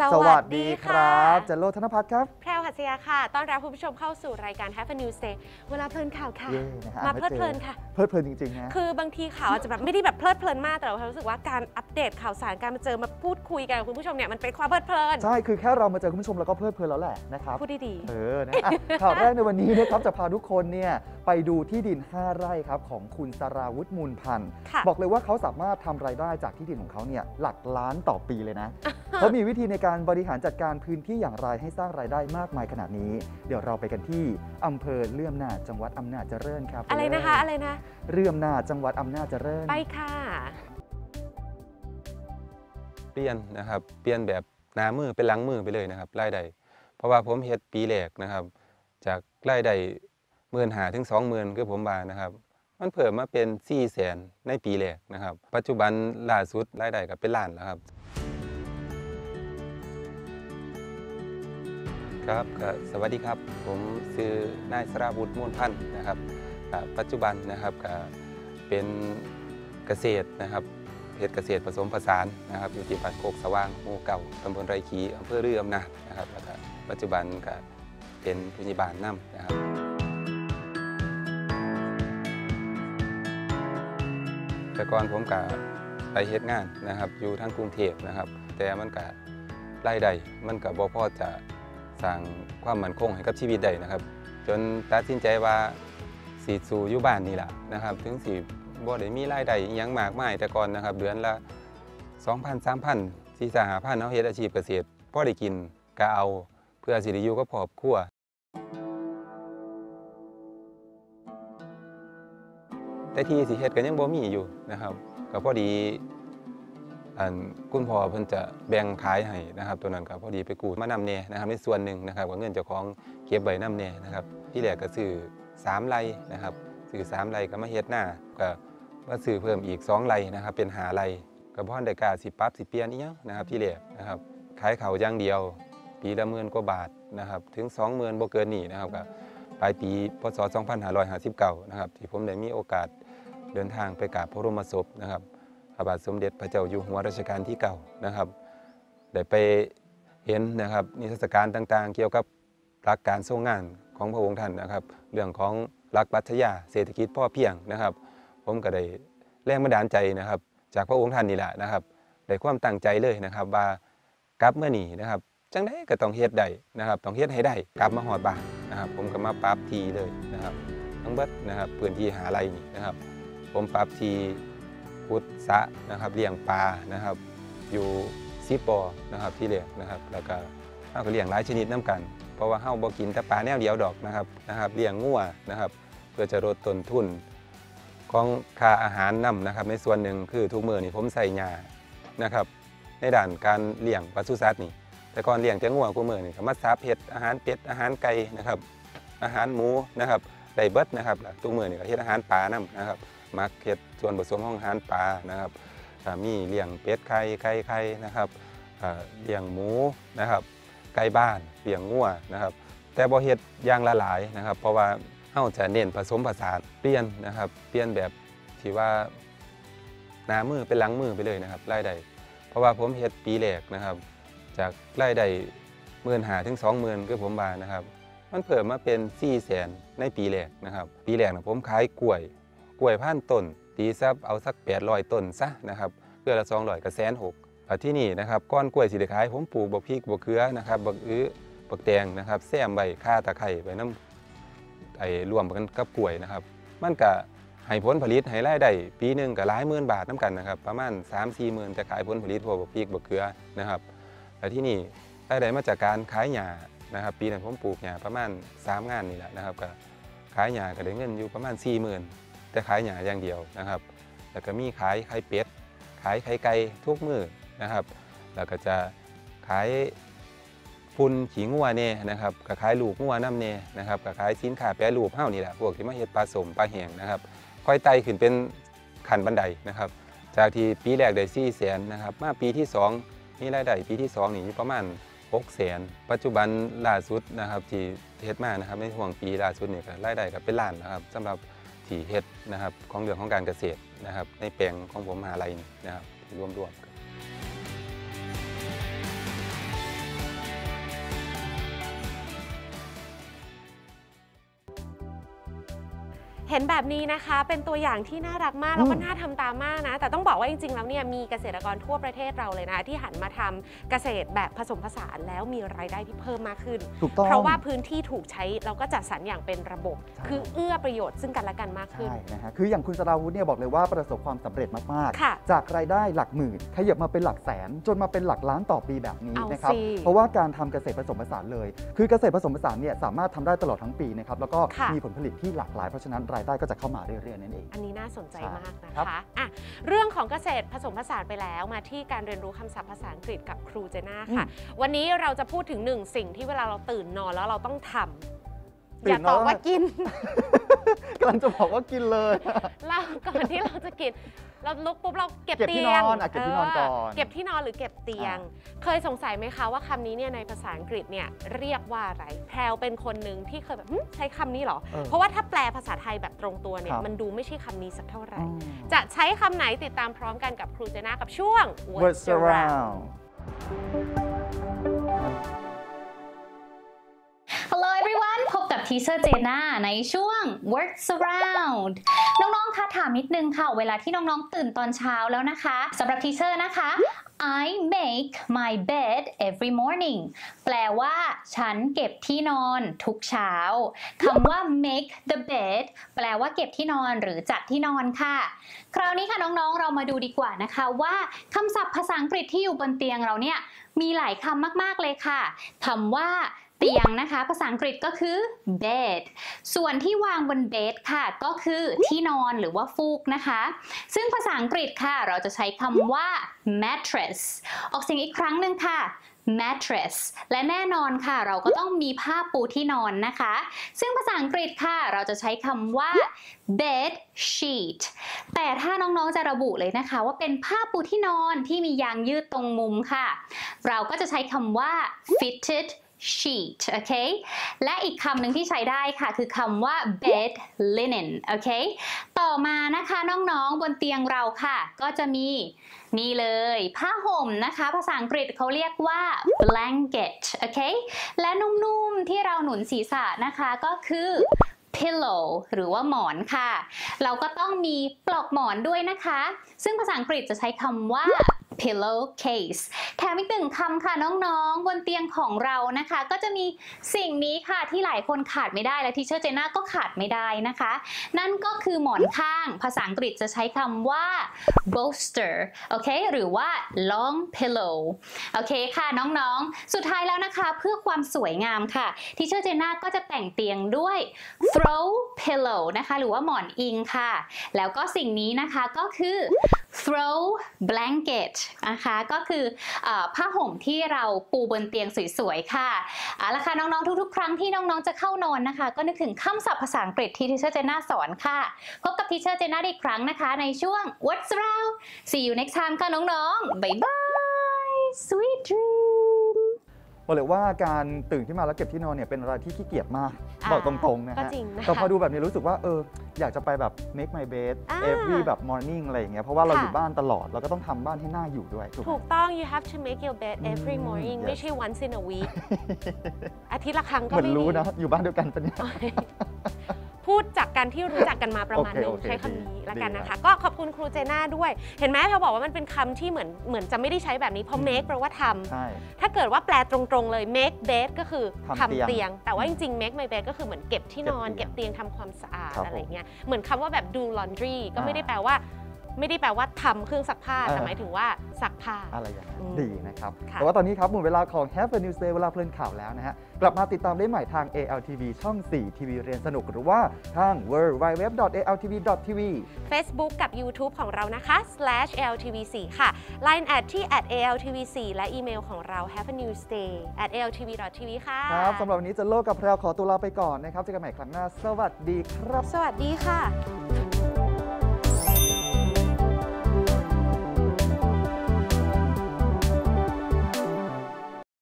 สสวัวัสสดีดีคครัรับบจันโลธนพัฒน์ครับ แพรวหัสยาค่ะ ต้อนรับคุณผู้ชมเข้าสู่รายการ Have a News Day เวลาเพลินข่าวค่ะเย่นะฮะมาเพลิดเพลินค่ะ เพลิดเพลินจริงๆนะ คือบางทีข่าวอาจจะแบบไม่ได้แบบเพลิดเพลินมาก แต่เรารู้สึกว่าการอัปเดตข่าวสารการมาเจอมาพูดคุยกันกับคุณผู้ชมเนี่ยมันเป็นความเพลิดเพลิน ใช่ คือแค่เรามาเจอคุณผู้ชมแล้วก็เพลิดเพลินแล้วแหละนะครับ พูดดีเออนะอะข่าวแรกในวันนี้นะครับจะพาทุกคนเนี่ยไปดูที่ดิน 5 ไร่ครับของคุณสราวุฒิมูลพันธ์ๆค่ะบอกเลยว่าเขาสามารถทำรายได้จากที่ดินของเขาเนี่ยหลักล้านต่อปีเลยนะ เขามีวิธีในการบริหารจัดการพื้นที่อย่างไรให้สร้างรายได้มากมายขนาดนี้ เดี๋ยวเราไปกันที่อำเภอเลื่อมนาจจังหวัดอำนาจเจริญครับ อะไรนะคะอะไรนะเลื่อมนาจจังหวัดอำนาจเจริญ ไปค่ะ เปลี่ยนนะครับเปลี่ยนแบบหน้ามือเป็นหลังมือไปเลยนะครับรายได้เพราะว่าผมเฮ็ดปีแรกนะครับ จากรายได้หมื่นหาถึงสองหมื่นคือผมบานะครับมันเพิ่มมาเป็น4ี่แสนในปีแรกนะครับ ปัจจุบันล่าสุดรายได้ก็เป็นล้านแล้วครับ ครับสวัสดีครับ ผมชื่อนายสราวุฒิมูลพันธ์นะครับ ปัจจุบันนะครับเป็นเกษตรนะครับเพชรเกษตรผสมผสานนะครับอยู่ที่บ้านโคกสว่างหมู่เก่าตำบลไรขีอำเภอเรืออำนาจนะครับแล้วก็ปัจจุบันก็เป็นผู้ใหญ่บ้านนํนะครับแต่ก่อนผมก็ไปเฮ็ดงานนะครับอยู่ทางกรุงเทพนะครับ แต่มันก็รายได้มันก็บ่พอจะ สร้างความมั่นคงให้กับชีวิตได้นะครับ จนตัดสินใจว่าสีสู่อยู่บ้านนี่แหละนะครับ ถึงสิบ่ได้มีรายได้ยังมากมายแต่ก่อนนะครับ เดือนละ 2,000 3,000 4 5 5,000เฮาเฮ็ดอาชีพเกษตรพ่อได้กินก็เอาเพื่อสิได้อยู่กับครอบครัวแต่ที่สิเฮ็ดก็ยังบ่มีอยู่นะครับก็พอดี อันคุณพ่อเพิ่นจะแบ่งขายให้นะครับ ตัวนั้นก็พอดีไปกู้มานำแน่นะครับในส่วนหนึ่งนะครับว่าเงินเจ้าของเก็บไว้นำแน่นะครับที่แรกก็ซื้อ3ไร่นะครับซื้อ3ไร่ก็มาเฮ็ดหน้าก็มาซื้อเพิ่มอีก2ไร่นะครับเป็น5ไร่ก็บ่ทันได้กาสิปรับสิเปลี่ยนอีหยังนะครับที่แรกนะครับขายเขาอย่างเดียว ปีละหมื่นกว่าบาทนะครับถึง 20,000บ่เกินนี้นะครับก็ปลายปีพศ2559นะครับที่ผมได้มีโอกาสเดินทางไปกราบพระบรมศพนะครับ ระบาทสมเด็จพระเจ้าอยู่หัวรัชกาลที่เก้านะครับได้ไปเห็นนะครับนิทรรศการต่างๆ เกี่ยวกับหลักการทรงงานของพระองค์ท่านนะครับ เรื่องของหลักปรัชญาเศรษฐกิจพ่อเพียงนะครับ ผมก็ได้แรงบันดาลใจนะครับ จากพระองค์ท่านนี่แหละนะครับได้ความตั้งใจเลยนะครับว่ากลับเมื่อนี้นะครับจังได้ก็ต้องเฮ็ดได้นะครับ ต้องเฮ็ดให้ได้กลับมาหอดบ้านนะครับ ผมก็มาปรับทีเลยนะครับทั้งเบิดนะครับพื้นที่หาไรนี่นะครับ ผมปรับที พุทธสะนะครับเลี้ยงปลานะครับ อยู่ซีปอนะครับที่เลี้ยงนะครับ แล้วก็เฮาก็เลี้ยงหลายชนิดน้ำกัน เพราะว่าเฮาบ่กินแต่ปลาแนวเดียวดอกนะครับนะครับเลี้ยงงัวนะครับ เพื่อจะลดต้นทุนของค่าอาหารนํนะครับ ในส่วนหนึ่งคือทุกมือนี่ผมใส่ยานะครับ ในด้านการเลี้ยงปศุสัตว์นี่แต่ก่อนเลี้ยงแต่งัวกูมือนี่ก็มาซับเฮ็ดอาหารเป็ดอาหารไก่นะครับ อาหารหมูนะครับได้เบิดนะครับทุกมือนี่ก็เฮ็ดอาหารปลานํนะครับ มักเฮ็ดส่วนผสมของอาหารปลานะครับมีเลี้ยงเป็ดไข่ไก่ไข่นะครับเลี้ยงหมูนะครับไก่บ้านเลี้ยงงัวนะครับ แต่บ่เฮ็ดย่างละหลายนะครับ เพราะว่าเฮาจะเน้นผสมผสานเปลี่ยนนะครับ เปลี่ยนแบบที่ว่าหน้ามือเป็นหลังมือไปเลยนะครับรายได้เพราะว่าผมเฮ็ดปีแรกนะครับ จากรายได้หมื่นหาถึงสองหมื่นคือผมบานะครับ มันเพิ่มมาเป็น4ี่แสนในปีแรกนะครับ ปีแรกนะผมขายกล้วย กล้วยพันต้น ตีซับเอาสัก800ต้นซะนะครับเพื่อละ200กับแสนหกที่นี่นะครับก้อนกล้วยสีขาย ผมปลูกบักพริกบักเขือนะครับบักอื้อบักแตงนะครับแซมใบข่าตะไคร้ไปน้ำไอ้รวมกันกับกล้วยนะครับ มันก็ให้ผลผลิตให้รายได้ปีหนึ่งก็หลายหมื่นบาทน้ำกันนะครับประมาณ3 4หมื่นแต่ขายผลผลิตพวกบักพริกบักเขือนะครับแต่ที่นี่รายได้มาจากการขายหญ้านะครับ ปีนั้นผมปลูกหญ้าประมาณ 3 งานนี่แหละนะครับก็ขายหญ้าก็ได้เงินอยู่ประมาณ4 0,000 แต่ขายหญ้าอย่างเดียวนะครับ แล้วก็มีขายไข่เป็ด ขายไข่ไก่ทุกมือนะครับ แล้วก็จะขายฝุ่นขี้งัวเน่นะครับก็ขายลูกงัวน้ำเน่นะครับก็ขายสินค้าแปรรูปเฮ้านี่แหละพวกที่มาเฮ็ดปลาสมปลาแห้งนะครับค่อยไต่ขึ้นเป็นขันบันไดนะครับ จากที่ปีแรกได้4แสนนะครับมาปีที่2มีรายได้ปีที่2นี่อยู่ประมาณ6แสนปัจจุบันล่าสุดนะครับที่เฮ็ดมานะครับในช่วงปีล่าสุดนี่ก็รายได้ก็เป็นล้านนะครับสำหรับ ที่เฮ็ดนะครับของเรื่องของการเกษตรนะครับในแปลงของผมมหาลัยนะครับที่รวมๆ เห็นแบบนี้นะคะ เป็นตัวอย่างที่น่ารักมากแล้วก็อืมน่าทำตามมากนะ แต่ต้องบอกว่าจริงๆแล้วเนี่ยมีเกษตรกรทั่วประเทศเราเลยนะ ที่หันมาทำเกษตรแบบผสมผสานแล้วมีรายได้ที่เพิ่มมากขึ้นถูกต้องเพราะว่าพื้นที่ถูกใช้เราก็จัดสรรอย่างเป็นระบบใช่คือเอื้อประโยชน์ซึ่งกันและกันมากขึ้นใช่นะฮะคืออย่างคุณสราวุธเนี่ยบอกเลยว่าประสบความสำเร็จมากค่ะๆจากรายได้หลักหมื่นขยับมาเป็นหลักแสน จนมาเป็นหลักล้านต่อปีแบบนี้เอานะครับสิเพราะว่าการทำเกษตรผสมผสานเลย คือเกษตรผสมผสานเนี่ยสามารถทำได้ตลอดทั้งปีนะครับแล้วก็ค่ะมีผลผลิตที่หลากหลายเพราะฉะนั้นรายได้ก็จะเข้ามาเรื่อยๆนั่นเอง อันนี้น่าสนใจใช่มากนะครัคะบอะเรื่องของเกษตรผสมผสานไปแล้วมาที่การเรียนรู้คำศัพท์ภาษาอังกฤษกับครูเจน่าค่ะ วันนี้เราจะพูดถึงหนึ่งสิ่งที่เวลาเราตื่นนอนแล้วเราต้องทำอย่าตอบว่ากินกำลังจะบอกว่ากินเลยเราก่อนที่เราจะกิน เราลุกปุ๊บเราเก็บเก็บที่เตียงนอนอะเก็บที่นอนก่อน เเก็บที่นอนหรือเก็บเตียง เคยสงสัยไหมคะว่าคำนี้เนี่ยในภาษาอังกฤษเนี่ยเรียกว่าอะไรแพรวเป็นคนหนึ่งที่เคยแบบหึใช้คำนี้เหรอ เออเพราะว่าถ้าแปลภาษาไทยแบบตรงตัวเนี่คยรับ มันดูไม่ใช่คำนี้สักเท่าไหร่อืมจะใช้คำไหนติดตามพร้อมกันกับครูเจน่ากับช่วง Words around Hello everyone พบกับ Teacher เจน่าในช่วง Words Around น้องๆ คะถามนิดนึงค่ะ เวลาที่น้องๆ ตื่นตอนเช้าแล้วนะคะสำหรับ Teacher นะคะ I make my bed every morning แปลว่า ฉันเก็บที่นอนทุกเช้าคำว่า make the bed แปลว่าเก็บที่นอนหรือจัดที่นอนค่ะ คราวนี้ค่ะน้องๆ เรามาดูดีกว่านะคะว่าคำศัพท์ภาษาอังกฤษที่อยู่บนเตียงเราเนี่ยมีหลายคำมากๆเลยค่ะคำว่า เตียงนะคะ ภาษาอังกฤษก็คือ bed ส่วนที่วางบน bed ค่ะ ก็คือที่นอนหรือว่าฟูกนะคะ ซึ่งภาษาอังกฤษค่ะ เราจะใช้คำว่า mattress ออกเสียงอีกครั้งหนึ่งค่ะ mattress และแน่นอนค่ะ เราก็ต้องมีผ้าปูที่นอนนะคะ ซึ่งภาษาอังกฤษค่ะ เราจะใช้คำว่า bed sheet แต่ถ้าน้องๆจะระบุเลยนะคะ ว่าเป็นผ้าปูที่นอนที่มียางยืดตรงมุมค่ะ เราก็จะใช้คำว่า fitted sheet โอเค และอีกคำหนึ่งที่ใช้ได้ค่ะ คือคำว่า bed linen โอเค ต่อมานะคะน้องๆบนเตียงเราค่ะ ก็จะมีนี่เลย ผ้าห่มนะคะ ภาษาอังกฤษเขาเรียกว่า blanket โอเค และนุ่มๆที่เราหนุนศีรษะนะคะก็คือ pillow หรือว่าหมอนค่ะ เราก็ต้องมีปลอกหมอนด้วยนะคะ ซึ่งภาษาอังกฤษจะใช้คำว่า pillow case แถมอีกหนึ่งคำค่ะน้องๆ บนเตียงของเรานะคะ ก็จะมีสิ่งนี้ค่ะที่หลายคนขาดไม่ได้และทีเชอร์เจน่าก็ขาดไม่ได้นะคะ นั่นก็คือหมอนข้าง ภาษาอังกฤษจะใช้คำว่า bolster โอเค หรือว่า long pillow โอเคค่ะน้องๆ สุดท้ายแล้วนะคะเพื่อความสวยงามค่ะ Teacher เจน่าก็จะแต่งเตียงด้วย throw pillow นะคะ หรือว่าหมอนอิงค่ะ แล้วก็สิ่งนี้นะคะก็คือ throw blanket นะคะก็คืออผ้าห่มที่เราปูบนเตียงสวยๆ ค่ะเอาละค่ะน้องๆ ทุกๆ ครั้งที่น้องๆ จะเข้านอนนะคะ ก็นึกถึงคำศัพท์ภาษาอังกฤษที่ Teacher เจน่าสอนค่ะ พบกับ Teacher เจน่าอีกครั้งนะคะ ในช่วง What's Around See you next time ค่ะน้องๆบายบาย Sweet dream บอกเลยว่าการตื่นขึ้นมาแล้วเก็บที่นอนเนี่ยเป็นอะไรที่ขี้เกียจมากอ่าบอกตรงๆนะก็ฮะจริงนะคะแต่พอดูแบบนี้รู้สึกว่าเอออยากจะไปแบบ make my bed อ่า every แบบ morning อะไรอย่างเงี้ยเพราะว่าเราค่ะอยู่บ้านตลอดเราก็ต้องทำบ้านให้น่าอยู่ด้วย ถูกไหมถูกต้อง you have to make your bed every อืม morning yes ไม่ใช่ once in a week อาทิตย์ละครั้งก็เหมือนไม่รู้ดีนะอยู่บ้านเดียวกันปะเนี่ย พูดจากการที่รู้จักกันมาประมาณหนึงโอเคโอเคใช้คำนี้ดีละกันดีนะครัคะบก็ขอบคุณครูเจน่าด้วย เห็นไหมเธอบอกว่ามันเป็นคำที่เหมือนเหมือนจะไม่ได้ใช้แบบนี้เพราะอืม make แปลว่าทำใช่ถ้าเกิดว่าแปลตรงๆเลย make bed ก็คือทำเตียงทำเตียง แต่ว่าจริงๆ make my bed ก็คือเหมือนเก็บที่นอน เก็เก็บบเตีเตียยงงทำความสะอาดครับอะไรผมเงี้ยเหมือนคำว่าแบบ do laundry ก็อ่าไม่ได้แปลว่า ไม่ได้แปลว่าทำเครื่องซักผ้าแต่เออหมายถึงว่าซักผ้าอะไรอย่างนั้นอืมดีนะครับค่ะแต่ว่าตอนนี้ครับหมดเวลาของ Have a News Day เวลาเพลินข่าวแล้วนะฮะกลับมาติดตามได้ใหม่ทาง ALTV ช่อง 4 ทีวีเรียนสนุกหรือว่าทาง w w w a l t v t v Facebook กับ YouTube ของเรานะคะ slash /altv4 ค่ะ Line แอดที่ @altv4 และอีเมลของเรา have a news day at altv.tv ค่ะ ครับสำหรับวันนี้จะโลกกับเราขอตัวลาไปก่อนนะครับเจอกันใหม่ครั้งหน้า สวัสดีครับ สวัสดีค่ะ